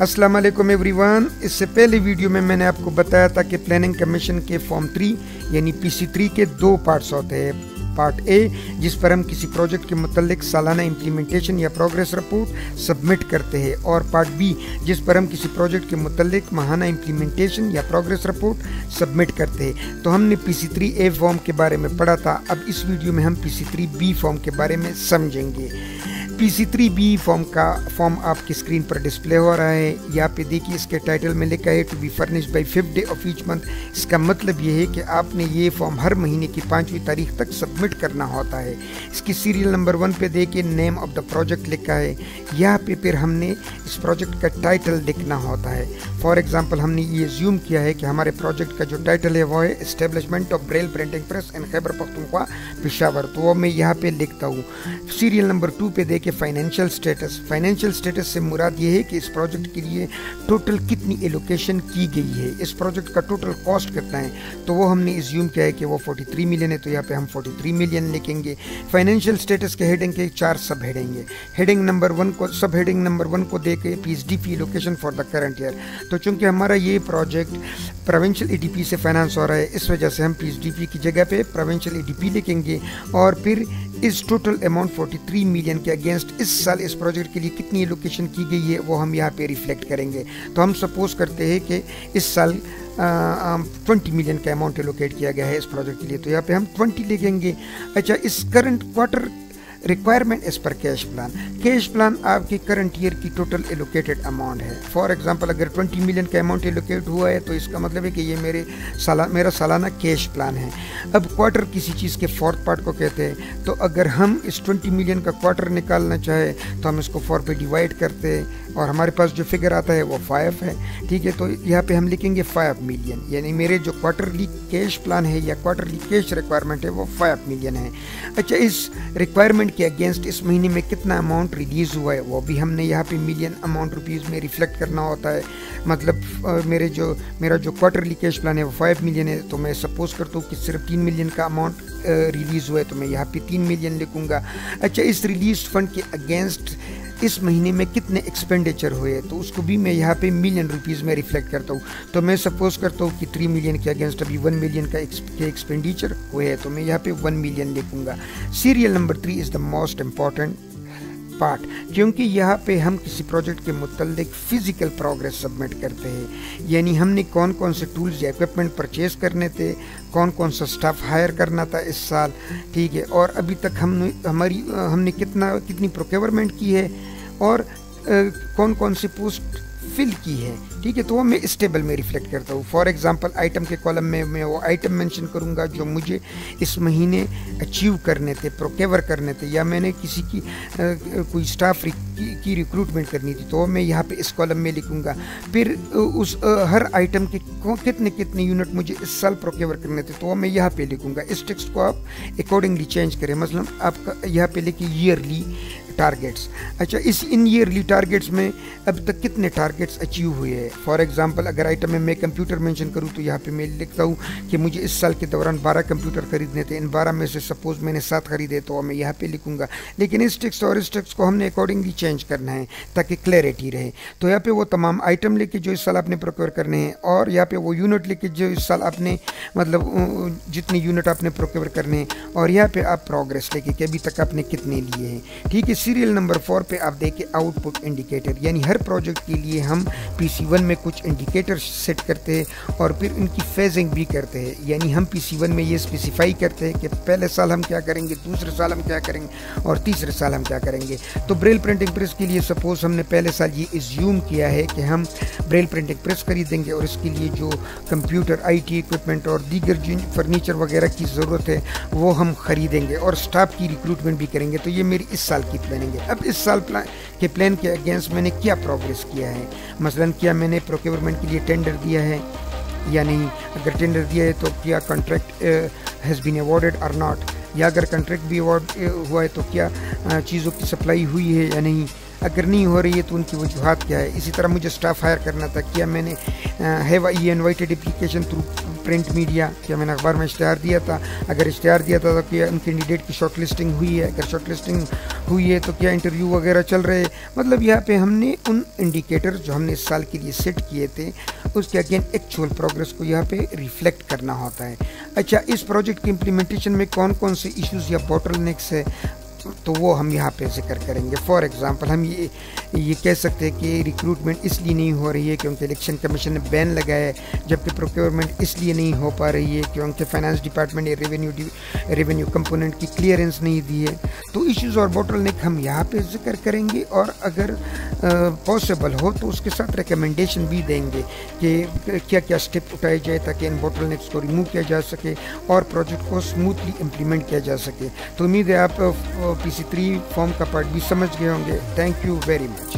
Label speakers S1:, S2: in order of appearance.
S1: Everyone everyone इससे पहले video में मैंने आपको बताया था कि प्लानिंग कमीशन के फॉर्म थ्री यानी पीसी थ्री के दो पार्ट्स होते हैं। पार्ट ए, जिस पर हम किसी प्रोजेक्ट के मतलब सालाना इम्प्लीमेंटेशन या प्रोग्रेस रिपोर्ट सबमिट करते हैं, और पार्ट बी, जिस पर हम किसी प्रोजेक्ट के मतलब महाना इम्प्लीमेंटेशन या प्रोग्रेस रिपोर्ट सबमिट करते हैं। तो हमने P C three A form के बारे में पढ़ा था, अब इस वीडियो में हम P C three B form के बारे में समझेंगे। P C three B form का फॉर्म आपकी स्क्रीन पर डिस्प्ले हो रहा है। यहाँ पे देखिए, इसके टाइटल में लिखा है to be furnish by fifth day of each month इसका मतलब ये है कि आपने ये फॉर्म हर महीने की पाँचवीं तारीख तक सबमिट करना होता है। इसकी सीरियल नंबर वन पे देखिए नेम ऑफ़ द प्रोजेक्ट लिखा है। यहाँ पे फिर हमने इस प्रोजेक्ट का टाइटल लिखना होता है। फॉर एग्ज़ाम्पल हमने ये ज्यूम किया है कि हमारे प्रोजेक्ट का जो टाइटल है, वो है establishment of Braille printing press and Khyber Pakhtunkhwa Peshawar तो वो मैं यहाँ पे लिखता हूँ। सीरियल नंबर टू पे देखिए फाइनेंशियल स्टेटस फाइनेंशियल स्टेटस से मुराद ये है कि इस प्रोजेक्ट के लिए टोटल कितनी एलोकेशन की गई है? इस प्रोजेक्ट का टोटल कॉस्ट कितना है? तो वो हमने इज्यूम किया है कि वो 43 मिलियन है तो यहाँ पे हम 43 मिलियन लिखेंगे। फाइनेंशियल स्टेटस के हेडिंग के चार सब हेडिंग हेडिंग नंबर वन को सब हेडिंग नंबर वन को दे के P H D P for the current year तो चूँकि हमारा ये project provincial E D P से फाइनेंस हो रहा है, इस वजह से हम पी एच डी पी की जगह पे प्रोविंशियल ई डी पी लिखेंगे और फिर इस टोटल अमाउंट 43 मिलियन के अगेंस्ट इस साल इस प्रोजेक्ट के लिए कितनी एलोकेशन की गई है, वो हम यहाँ पे रिफ्लेक्ट करेंगे। तो हम सपोज़ करते हैं कि इस साल ट्वेंटी मिलियन का अमाउंट एलोकेट किया गया है इस प्रोजेक्ट के लिए। तो यहाँ पे हम ट्वेंटी लिखेंगे अच्छा इस current quarter requirement as per cash plan cash plan आपकी करंट ईयर की टोटल एलोकेटेड अमाउंट है. फॉर एग्जांपल अगर 20 मिलियन का अमाउंट एलोकेट हुआ है तो इसका मतलब है कि ये मेरे साला, मेरा सालाना कैश प्लान है. अब क्वार्टर किसी चीज़ के फोर्थ पार्ट को कहते हैं तो अगर हम इस 20 मिलियन का क्वार्टर निकालना चाहे तो हम इसको फोर पे डिवाइड करते हैं. और हमारे पास जो फिगर आता है वो फाइव है। ठीक है तो यहाँ पे हम लिखेंगे फाइव मिलियन यानी मेरे जो क्वार्टरली कैश प्लान है या क्वार्टरली कैश रिक्वायरमेंट है वो फाइव मिलियन है। अच्छा इस रिक्वायरमेंट के अगेंस्ट इस महीने में कितना अमाउंट रिलीज़ हुआ है, वो भी हमने यहाँ पे मिलियन अमाउंट रुपीज़ में रिफ्लेक्ट करना होता है। मतलब मेरे जो, मेरा जो क्वार्टरली कैश प्लान है वो फाइव मिलियन है तो मैं सपोज़ करता हूँ कि सिर्फ़ तीन मिलियन का अमाउंट रिलीज़ हुआ है तो मैं यहाँ पे तीन मिलियन लिखूँगा। अच्छा इस रिलीज़ फंड के अगेंस्ट इस महीने में कितने एक्सपेंडिचर हुए तो उसको भी मैं यहाँ पे मिलियन रुपीज़ में रिफ्लेक्ट करता हूँ। तो मैं सपोज़ करता हूँ कि थ्री मिलियन के अगेंस्ट अभी वन मिलियन का एक्सपेंडिचर हुए है तो मैं यहाँ पे वन मिलियन देखूँगा। Serial number three is the most important part क्योंकि यहाँ पे हम किसी प्रोजेक्ट के मुतलक फ़िज़िकल प्रोग्रेस सबमिट करते हैं। यानी हमने कौन कौन से टूल्स या इक्विपमेंट परचेज करने थे कौन कौन सा स्टाफ हायर करना था इस साल ठीक है? और अभी तक हम हमारी हमने कितना कितनी प्रोक्योरमेंट की है और आ, कौन कौन सी पोस्ट फिल की है। ठीक है तो वो मैं इस टेबल में रिफ्लेक्ट करता हूँ। फॉर एग्जांपल आइटम के कॉलम में मैं वो आइटम मेंशन करूँगा जो मुझे इस महीने अचीव करने थे प्रोकेवर करने थे या मैंने किसी की कोई स्टाफ की, की रिक्रूटमेंट करनी थी तो मैं यहाँ पे इस कॉलम में लिखूँगा। फिर उस हर आइटम के कितने कितने यूनिट मुझे इस साल प्रोकेवर करने थे तो मैं यहाँ पे लिखूँगा। इस टेक्स्ट को आप अकॉर्डिंगली चेंज करें। मतलब आपका यहाँ पे लिखिए ईयरली टारगेट्स अच्छा इस इन ईयरली टारगेट्स में अब तक कितने टारगेट्स अचीव हुए हैं? फॉर एग्जांपल अगर आइटम में मैं कंप्यूटर मेंशन करूँ तो यहाँ पे मैं लिखता हूँ कि मुझे इस साल के दौरान 12 कंप्यूटर खरीदने थे। इन 12 में से सपोज़ मैंने सात खरीदे तो मैं यहाँ पे लिखूँगा। लेकिन इस टेक्स्ट और इस टेक्स्ट को हमने अकॉर्डिंगली चेंज करना है, ताकि क्लैरिटी रहे। तो यहाँ पे वो तमाम आइटम लेके जो इस साल आपने प्रोक्योर करने हैं, और यहाँ पे वो यूनिट लेके जो इस साल आपने मतलब जितने यूनिट आपने प्रोक्योर करने हैं, और यहाँ पे आप प्रोग्रेस लेके कि अभी तक आपने कितने लिए हैं। ठीक है सीरियल नंबर फोर पे आप देखें आउटपुट इंडिकेटर यानी हर प्रोजेक्ट के लिए हम पी सी वन में कुछ इंडिकेटर सेट करते हैं और फिर उनकी फेजिंग भी करते हैं। यानी हम पी सी वन में ये स्पेसिफाई करते हैं कि पहले साल हम क्या करेंगे, दूसरे साल हम क्या करेंगे और तीसरे साल हम क्या करेंगे। तो ब्रेल प्रिंटिंग प्रेस के लिए सपोज़ हमने पहले साल ये इज्यूम किया है कि हम ब्रेल प्रिंटिंग प्रेस खरीदेंगे और इसके लिए जो कंप्यूटर आई टी इक्विपमेंट और दीगर जो फर्नीचर वगैरह की ज़रूरत है, वो हम खरीदेंगे और स्टाफ की रिक्रूटमेंट भी करेंगे। तो ये मेरी इस साल की प्लानिंग है। अब इस साल प्लान के प्लान के अगेंस्ट मैंने क्या प्रोग्रेस किया है? मसलन क्या मैंने प्रोक्योरमेंट के लिए टेंडर दिया है या नहीं? अगर टेंडर दिया है तो क्या कॉन्ट्रैक्ट हैज़ बीन अवॉर्डेड और नॉट या अगर कॉन्ट्रैक्ट भी अवॉर्ड हुआ है तो क्या चीज़ों की सप्लाई हुई है या नहीं? अगर नहीं हो रही है तो उनकी वजूहत क्या है? इसी तरह मुझे स्टाफ हायर करना था, क्या मैंने have E invited application through print media क्या मैंने अखबार में इश्तहार दिया था? अगर इश्तहार दिया था तो क्या उन कैंडिडेट की शॉर्ट लिस्टिंग हुई है? अगर शॉर्ट लिस्टिंग हुई है तो क्या इंटरव्यू वगैरह चल रहे मतलब यहाँ पे हमने उन इंडिकेटर जो हमने इस साल के लिए सेट किए थे, उसके अगेन एक्चुअल प्रोग्रेस को यहाँ पे रिफ्लेक्ट करना होता है। अच्छा इस प्रोजेक्ट की इम्प्लीमेंटेशन में कौन कौन से इश्यूज़ या बॉटल है? तो वो हम यहाँ पे ज़िक्र करेंगे। फॉर एग्ज़ाम्पल हम ये ये कह सकते हैं कि रिक्रूटमेंट इसलिए नहीं हो रही है क्योंकि इलेक्शन कमीशन ने बैन लगाया है, जबकि प्रोक्योरमेंट इसलिए नहीं हो पा रही है क्योंकि फाइनेंस डिपार्टमेंट ने रेवेन्यू रेवेन्यू कंपोनेंट की क्लियरेंस नहीं दी है। तो इश्यूज़ और बॉटल नेक हम यहाँ पे ज़िक्र करेंगे और अगर पॉसिबल हो तो उसके साथ रिकमेंडेशन भी देंगे कि क्या क्या स्टेप उठाए जाए ताकि इन बोटल नेक्स को रिमूव किया जा सके और प्रोजेक्ट को स्मूथली इम्प्लीमेंट किया जा सके। तो उम्मीद है आप पी सी थ्री फॉर्म का पार्ट भी समझ गए होंगे. Thank you very much